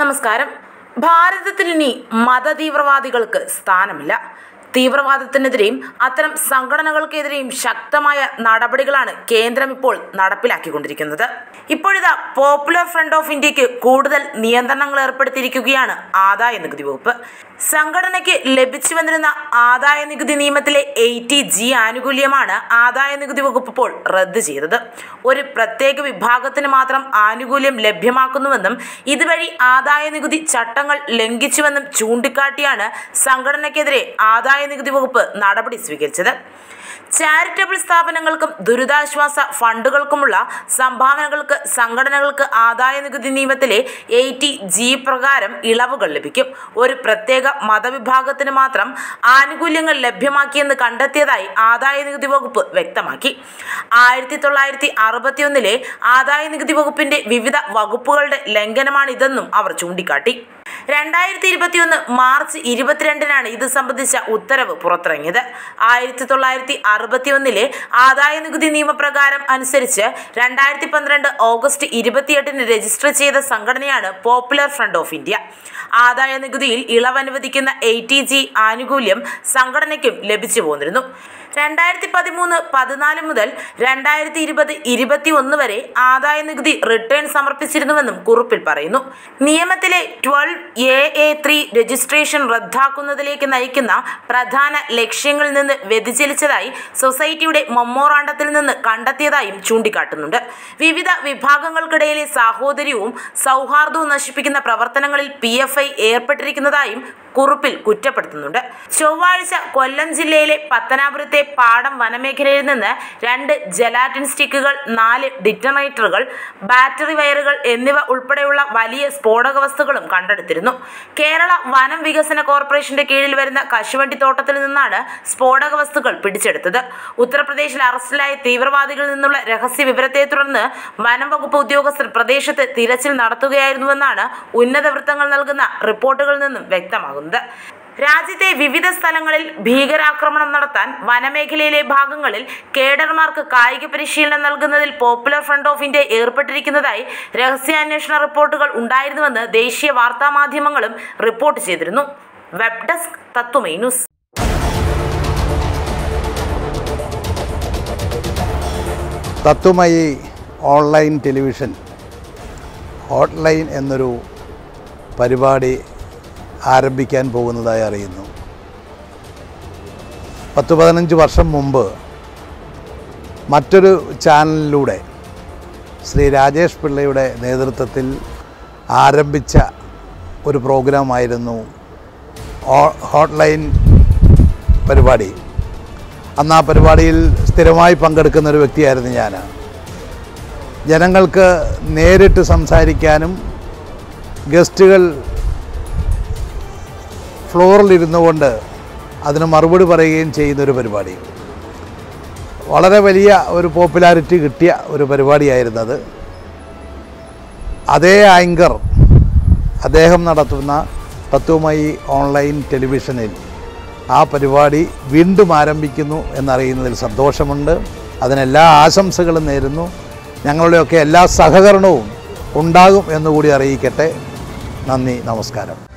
നമസ്കാരം. ഭാരതത്തിൽ ഇനി മതതീവ്രവാദികൾക്ക് സ്ഥാനമില്ല. തീവ്രവാദത്തിനെതിരെയും അത്തരം സംഘടനകൾക്കെതിരെയും ശക്തമായ നടപടികളാണ് കേന്ദ്രം ഇപ്പോൾ നടപ്പിലാക്കിക്കൊണ്ടിരിക്കുന്നത്. ഇപ്പോഴിതാ പോപ്പുലർ ഫ്രണ്ട് ഓഫ് ഇന്ത്യയ്ക്ക് കൂടുതൽ നിയന്ത്രണങ്ങൾ ഏർപ്പെടുത്തിയിരിക്കുകയാണ് ആദായ നികുതി വകുപ്പ്. സംഘടനയ്ക്ക് ലഭിച്ചു വന്നിരുന്ന ആദായ നികുതി നിയമത്തിലെ എയ്റ്റി ജി ആനുകൂല്യമാണ് ആദായ നികുതി വകുപ്പ് ഇപ്പോൾ റദ്ദ് ചെയ്തത്. ഒരു പ്രത്യേക വിഭാഗത്തിന് മാത്രം ആനുകൂല്യം ലഭ്യമാക്കുന്നുവെന്നും ഇതുവഴി ആദായ നികുതി ചട്ടങ്ങൾ ലംഘിച്ചുവെന്നും ചൂണ്ടിക്കാട്ടിയാണ് സംഘടനയ്ക്കെതിരെ ആദായ നികുതി വകുപ്പ് നടപടി സ്വീകരിച്ചത്. ചാരിറ്റബിൾ സ്ഥാപനങ്ങൾക്കും ദുരിതാശ്വാസ ഫണ്ടുകൾക്കുമുള്ള സംഭാവനകൾക്ക് സംഘടനകൾക്ക് ആദായ നികുതി നിയമത്തിലെ എയ്റ്റി ജി പ്രകാരം ഇളവുകൾ ലഭിക്കും. ഒരു പ്രത്യേക മതവിഭാഗത്തിന് മാത്രം ആനുകൂല്യങ്ങൾ ലഭ്യമാക്കിയെന്ന് കണ്ടെത്തിയതായി ആദായ നികുതി വകുപ്പ് വ്യക്തമാക്കി. ആയിരത്തി തൊള്ളായിരത്തി അറുപത്തിയൊന്നിലെ ആദായ നികുതി വകുപ്പിന്റെ വിവിധ വകുപ്പുകളുടെ ലംഘനമാണിതെന്നും അവർ ചൂണ്ടിക്കാട്ടി. രണ്ടായിരത്തി ഇരുപത്തിയൊന്ന് മാർച്ച് ഇരുപത്തിരണ്ടിനാണ് ഇത് സംബന്ധിച്ച ഉത്തരവ് പുറത്തിറങ്ങിയത്. ആയിരത്തി തൊള്ളായിരത്തി അറുപത്തിയൊന്നിലെ ആദായ നികുതി നിയമപ്രകാരം അനുസരിച്ച് രണ്ടായിരത്തി പന്ത്രണ്ട് ഓഗസ്റ്റ് ഇരുപത്തിയെട്ടിന് രജിസ്റ്റർ ചെയ്ത സംഘടനയാണ് പോപ്പുലർ ഫ്രണ്ട് ഓഫ് ഇന്ത്യ. ആദായ നികുതിയിൽ ഇളവ് അനുവദിക്കുന്ന എയ്റ്റി ജി ആനുകൂല്യം സംഘടനയ്ക്കും ലഭിച്ചു പോന്നിരുന്നു. രണ്ടായിരത്തി പതിമൂന്ന് പതിനാല് മുതൽ രണ്ടായിരത്തി ഇരുപത് ഇരുപത്തി ഒന്ന് വരെ ആദായ നികുതി റിട്ടേൺ സമർപ്പിച്ചിരുന്നുവെന്നും കുറിപ്പിൽ പറയുന്നു. നിയമത്തിലെ twelve A A three registration റദ്ദാക്കുന്നതിലേക്ക് നയിക്കുന്ന പ്രധാന ലക്ഷ്യങ്ങളിൽ നിന്ന് വ്യതിചലിച്ചതായി സൊസൈറ്റിയുടെ മൊമ്മോറാണ്ടത്തിൽ നിന്ന് കണ്ടെത്തിയതായും ചൂണ്ടിക്കാട്ടുന്നുണ്ട്. വിവിധ വിഭാഗങ്ങൾക്കിടയിലെ സാഹോദര്യവും സൗഹാർദ്ദവും നശിപ്പിക്കുന്ന പ്രവർത്തനങ്ങളിൽ പി എഫ് ഐ ഏർപ്പെട്ടിരിക്കുന്നതായും കുറിപ്പിൽ കുറ്റപ്പെടുത്തുന്നുണ്ട്. ചൊവ്വാഴ്ച കൊല്ലം ജില്ലയിലെ പത്തനാപുരത്തെ പാടം വനമേഖലയിൽ നിന്ന് രണ്ട് ജലാറ്റിൻ സ്റ്റിക്കുകൾ നാല് ഡിറ്റണേറ്ററുകൾ ബാറ്ററി വയറുകൾ എന്നിവ ഉൾപ്പെടെയുള്ള വലിയ സ്ഫോടക വസ്തുക്കളും കണ്ടെടുത്തിരുന്നു. കേരള വനം വികസന കോർപ്പറേഷന്റെ കീഴിൽ വരുന്ന കശുവണ്ടിത്തോട്ടത്തിൽ നിന്നാണ് സ്ഫോടക വസ്തുക്കൾ പിടിച്ചെടുത്തത്. ഉത്തർപ്രദേശിൽ അറസ്റ്റിലായ തീവ്രവാദികളിൽ നിന്നുള്ള രഹസ്യ വിവരത്തെ തുടർന്ന് വനം വകുപ്പ് ഉദ്യോഗസ്ഥർ പ്രദേശത്ത് തിരച്ചിൽ നടത്തുകയായിരുന്നുവെന്നാണ് ഉന്നത വൃത്തങ്ങൾ നൽകുന്ന റിപ്പോർട്ടുകളിൽ നിന്നും വ്യക്തമാകുന്നത്. രാജ്യത്തെ വിവിധ സ്ഥലങ്ങളിൽ ഭീകരാക്രമണം നടത്താൻ വനമേഖലയിലെ ഭാഗങ്ങളിൽ കേഡർമാർക്ക് കായിക പരിശീലനം നൽകുന്നതിൽ പോപ്പുലർ ഫ്രണ്ട് ഓഫ് ഇന്ത്യ ഏർപ്പെട്ടിരിക്കുന്നതായി രഹസ്യാന്വേഷണ റിപ്പോർട്ടുകൾ ഉണ്ടായിരുന്നുവെന്ന് ദേശീയ വാർത്താ മാധ്യമങ്ങളും റിപ്പോർട്ട് ചെയ്തിരുന്നു. Web desk Tatwamayi news. Online television hotline എന്നൊരു പരിപാടി ആരംഭിക്കാൻ പോകുന്നതായി അറിയുന്നു. പത്ത് പതിനഞ്ച് വർഷം മുമ്പ് മറ്റൊരു ചാനലിലൂടെ ശ്രീ രാജേഷ് പിള്ളയുടെ നേതൃത്വത്തിൽ ആരംഭിച്ച ഒരു പ്രോഗ്രാമായിരുന്നു ഹോട്ട്ലൈൻ പരിപാടി. അന്ന് ആ പരിപാടിയിൽ സ്ഥിരമായി പങ്കെടുക്കുന്ന ഒരു വ്യക്തിയായിരുന്നു ഞാൻ ജനങ്ങൾക്ക് നേരിട്ട് സംസാരിക്കാനും ഗസ്റ്റുകൾ ഫ്ലോറിലിരുന്നു കൊണ്ട് അതിന് മറുപടി പറയുകയും ചെയ്യുന്ന ഒരു പരിപാടി. വളരെ വലിയ ഒരു പോപ്പുലാരിറ്റി കിട്ടിയ ഒരു പരിപാടിയായിരുന്നത്. അതേ ആങ്കർ അദ്ദേഹം നടത്തുന്ന തത്വമായി ഓൺലൈൻ ടെലിവിഷനിൽ ആ പരിപാടി വീണ്ടും ആരംഭിക്കുന്നു എന്നറിയുന്നതിൽ സന്തോഷമുണ്ട്. അതിനെല്ലാ ആശംസകളും നേരുന്നു. ഞങ്ങളുടെയൊക്കെ എല്ലാ സഹകരണവും ഉണ്ടാകും എന്നുകൂടി അറിയിക്കട്ടെ. നന്ദി നമസ്കാരം.